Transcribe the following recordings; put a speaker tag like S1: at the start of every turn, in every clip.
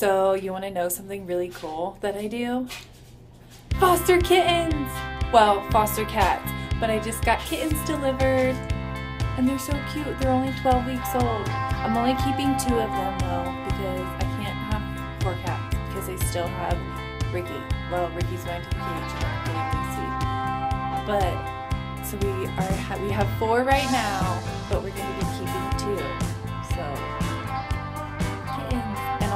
S1: So, you want to know something really cool that I do? Foster kittens! Well, foster cats. But I just got kittens delivered. And they're so cute. They're only 12 weeks old. I'm only keeping two of them though because I can't have four cats because I still have Ricky. Well, Ricky's going to the cage. But so we are we have four right now,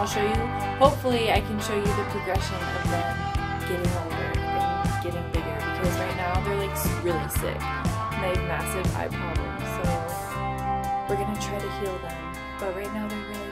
S1: I'll show you. Hopefully, I can show you the progression of them getting older and getting bigger because right now they're like really sick they have massive eye problems. So we're gonna try to heal them. But right now they're really